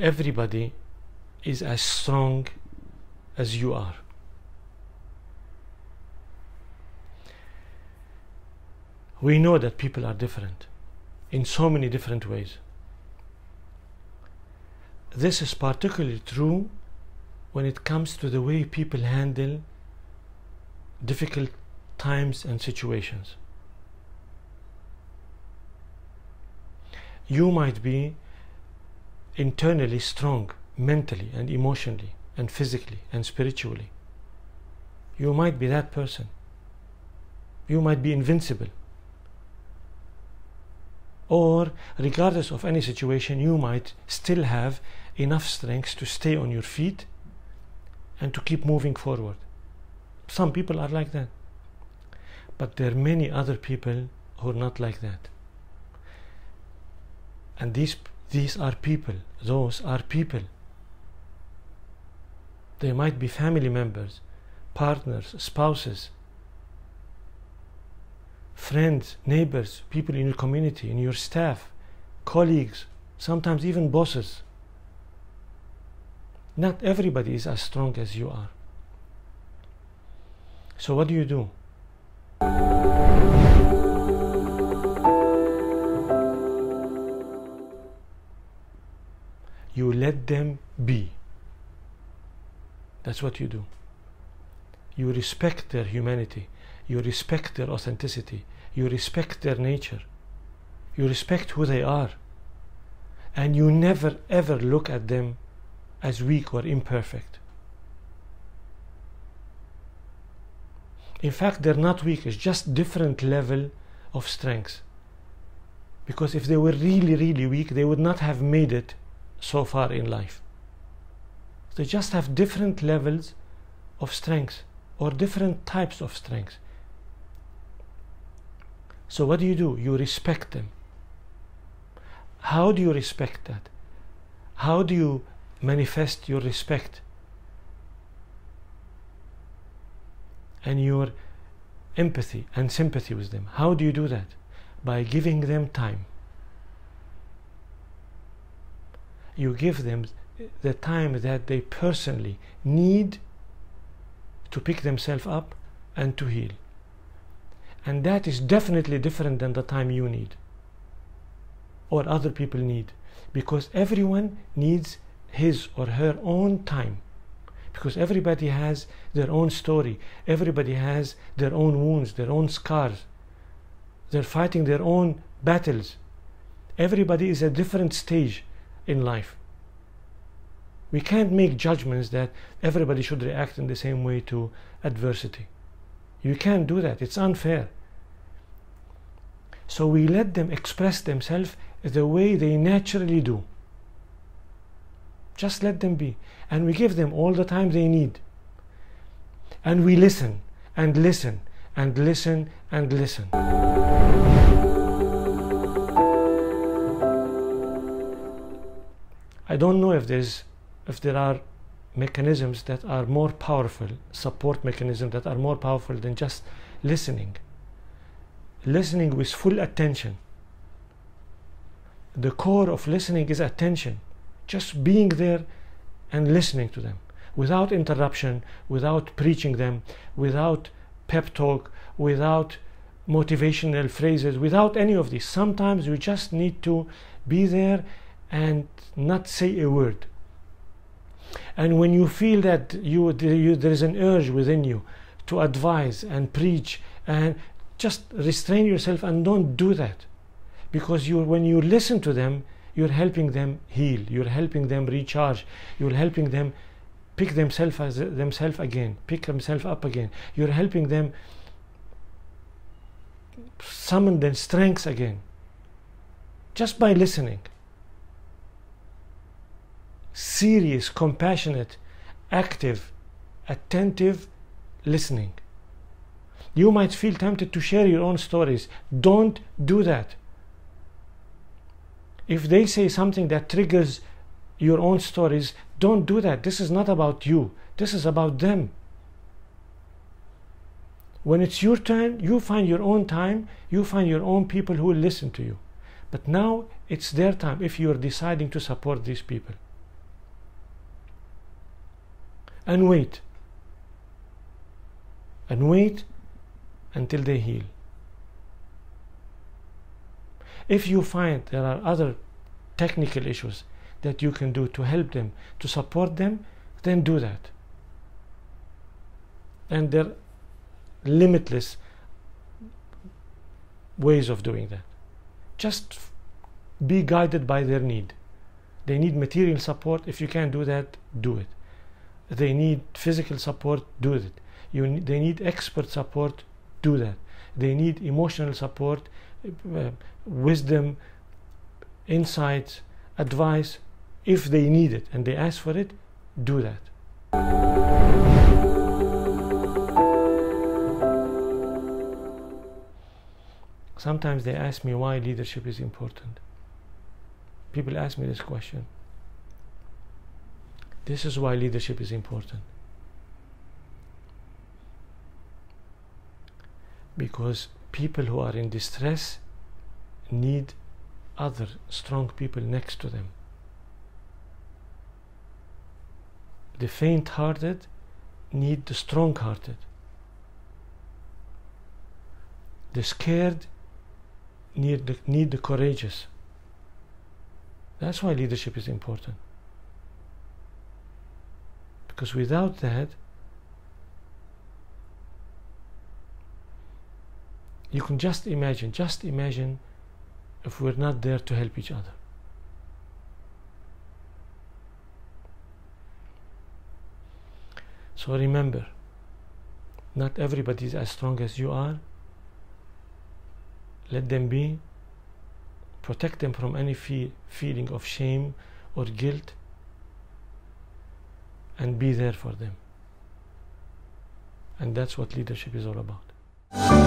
everybody is as strong as you are. We know that people are different in so many different ways. This is particularly true when it comes to the way people handle difficult times and situations. You might be internally strong, mentally and emotionally and physically and spiritually. You might be that person. You might be invincible. Or, regardless of any situation, you might still have enough strength to stay on your feet and to keep moving forward. Some people are like that. But there are many other people who are not like that. And these, these are people, those are people. They might be family members, partners, spouses, friends, neighbors, people in your community, in your staff, colleagues, sometimes even bosses. Not everybody is as strong as you are. So, what do you do? You let them be. That's what you do. You respect their humanity. You respect their authenticity. You respect their nature. You respect who they are. And you never ever look at them as weak or imperfect. In fact, they're not weak, it's just different level of strength. Because if they were really, really weak, they would not have made it so far in life. They just have different levels of strength or different types of strength. So what do you do? You respect them. How do you respect that? How do you manifest your respect and your empathy and sympathy with them? How do you do that? By giving them time. You give them the time that they personally need to pick themselves up and to heal. And that is definitely different than the time you need or other people need because everyone needs his or her own time because everybody has their own story everybody has their own wounds their own scars they're fighting their own battles everybody is at a different stage in life we can't make judgments that everybody should react in the same way to adversity you can't do that it's unfair so we let them express themselves the way they naturally do. Just let them be. And we give them all the time they need. And we listen and listen and listen and listen. I don't know if there's if there are mechanisms that are more powerful, support mechanisms that are more powerful than just listening listening with full attention. The core of listening is attention, just being there and listening to them without interruption, without preaching them, without pep talk, without motivational phrases, without any of this. Sometimes you just need to be there and not say a word. And when you feel that you, there is an urge within you to advise and preach and just restrain yourself and don't do that. Because you when you listen to them you're helping them heal you're helping them recharge you're helping them pick themselves as themselves again pick themselves up again. You're helping them summon their strengths again just by listening serious compassionate active attentive listening you might feel tempted to share your own stories. Don't do that. If they say something that triggers your own stories, don't do that. This is not about you, this is about them. When it's your turn, you find your own time, you find your own people who will listen to you. But now it's their time if you're deciding to support these people. And wait. And wait until they heal. If you find there are other technical issues that you can do to help them to support them then do that. And there are limitless ways of doing that. Just be guided by their need. They need material support. If you can't do that do it they need physical support do it you they need expert support do that. They need emotional support uh, wisdom insights advice. If they need it and they ask for it do that. Sometimes they ask me why leadership is important. People ask me this question this is why leadership is important because people who are in distress need other strong people next to them. The faint hearted need the strong hearted. The scared need the, need the courageous. That's why leadership is important. Because without that, you can just imagine, just imagine if we're not there to help each other. So remember, not everybody is as strong as you are. Let them be. Protect them from any fe feeling of shame or guilt and be there for them. And that's what leadership is all about.